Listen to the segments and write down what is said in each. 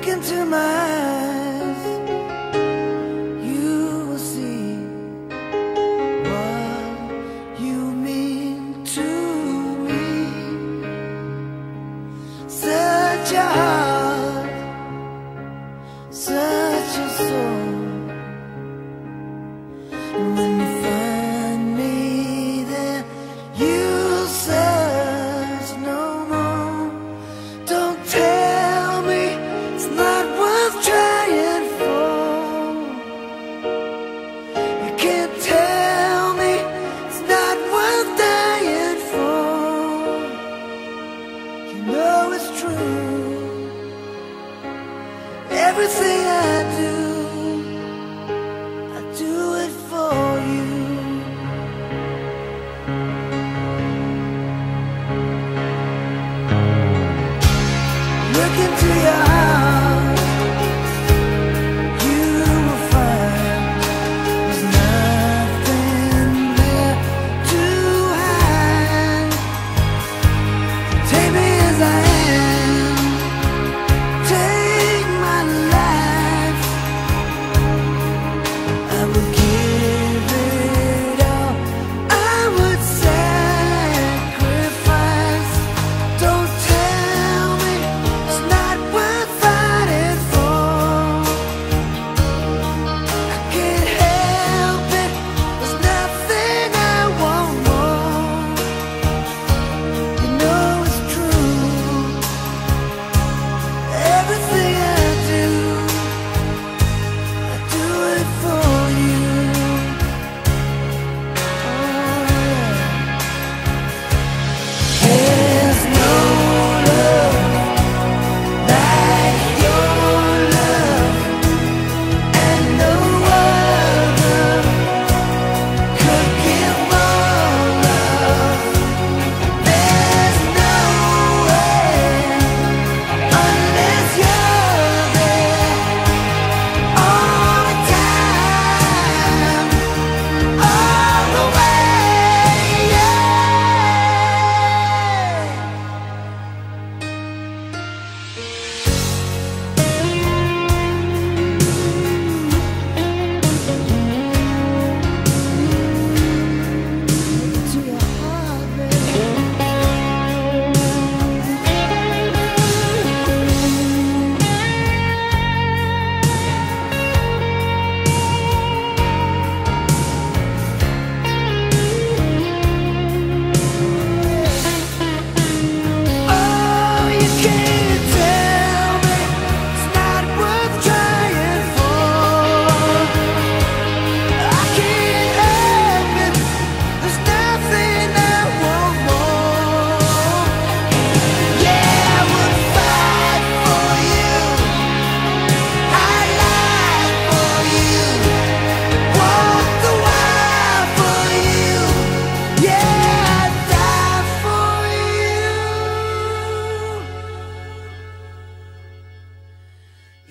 look into my eyes, you will see what you mean to me. Such a heart, such a soul. Looking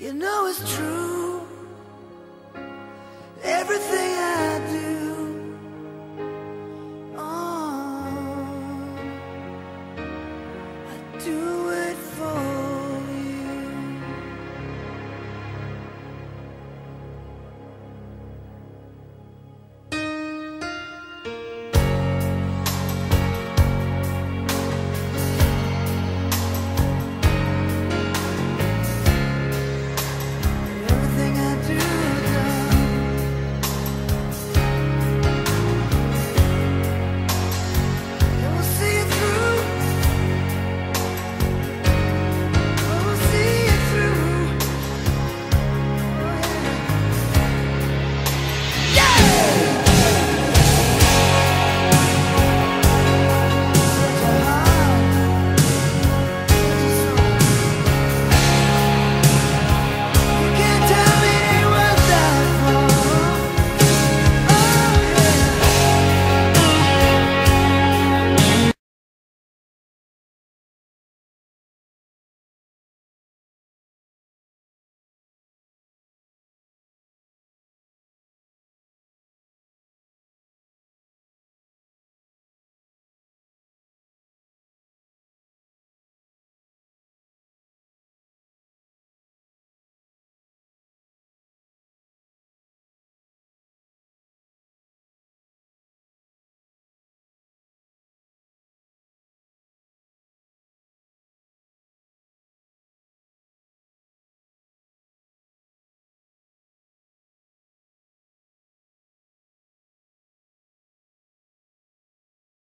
You know it's true.